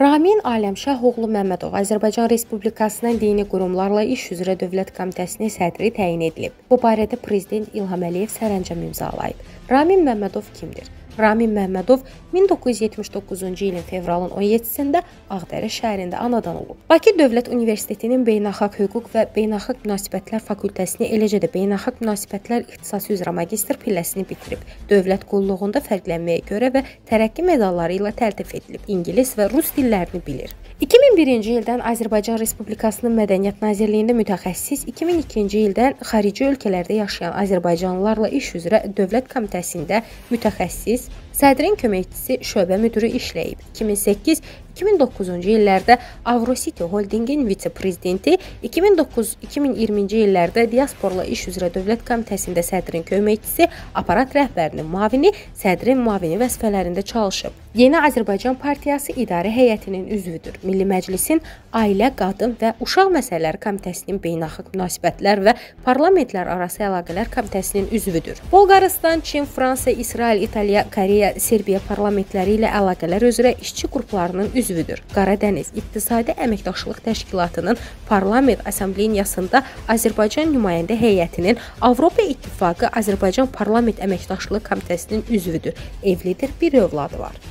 Ramin Aləmşah oğlu Məmmədov Azərbaycan Respublikasının dini qurumlarla iş üzrə Dövlət Komitəsinin sədri təyin edilib. Bu barədə prezident İlham Əliyev sərəncam imzalayıb. Ramin Məmmədov kimdir? Ramin Məmmədov 1979-cu ilin fevralın 17-sində Ağdərə şəhərində anadan olub. Bakı Dövlət Universitetinin Beynəlxalq Hüquq və Beynəlxalq Münasibətlər fakültəsini, eləcə də Beynəlxalq Münasibətlər ixtisası üzrə magistr pilləsini bitirib. Dövlət qulluğunda fərqlənməyə görə və tərəqqi medalları ilə təltif edilib. İngilis və rus dillərini bilir. 2001-ci ildən Azərbaycan Respublikasının Mədəniyyət Nazirliyində mütəxəssis, 2002-ci ildən xarici ölkələrdə yaşayan azərbaycanlılarla iş üzrə Dövlət Komitəsində mütəxəssis, есть. Sədrin köməkçisi, şöbə müdiri işləyib. 2008 2009-cu illərdə Avrocity Holdingin vitse-prezidenti, 2009-2020-ci illərdə diasporla iş üzrə Dövlət Komitəsində sədrin köməkçisi, aparat rəhbərinin müavini, sədrin müavini vəzifələrində çalışıb. Yeni Azərbaycan Partiyası İdarə Heyətinin üzvüdür. Milli Məclisin Ailə, Qadın və Uşaq Məsələləri Komitəsinin Beynəlxalq Münasibətlər və Parlamentlər Arası Əlaqələr Komitəsinin üzvüdür. Bolqarıstan, Çin, Fransa, İsrail, İtaliya, Koreya, Serbiya parlamentləri ilə əlaqələr üzrə işçi qruplarının üzvüdür. Qaradəniz İqtisadi Əməkdaşlıq Təşkilatının Parlament Assambleyasında Azərbaycan nümayəndə heyətinin Avropa İttifaqı Azərbaycan Parlament Əməkdaşlığı Komitəsinin üzvüdür. Evlidir, bir övladı var.